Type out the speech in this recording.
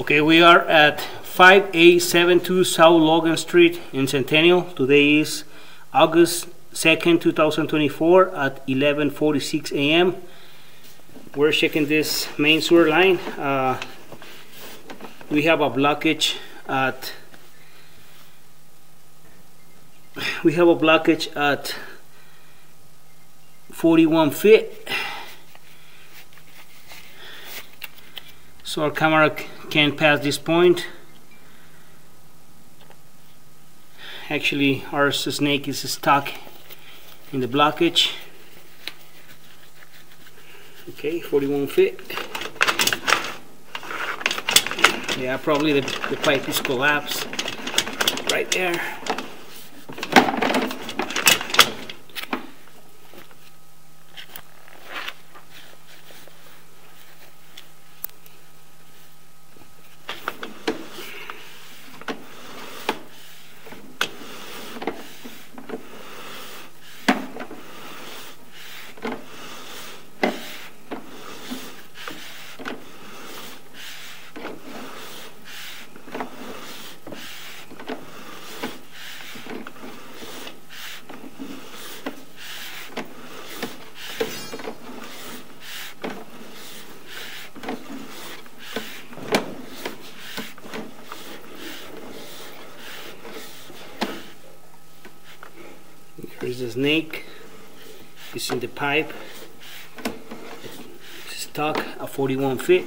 Okay, we are at 5872 South Logan Street in Centennial. Today is August 2nd, 2024 at 11:46 a.m. We're checking this main sewer line. Uh, we have a blockage at we have a blockage at 41 feet. So our camera can't pass this point. Actually, our snake is stuck in the blockage. Okay, 41 feet. Yeah, probably the, the pipe is collapsed right there. Here's a snake. It's in the pipe. It's stuck at 41 feet.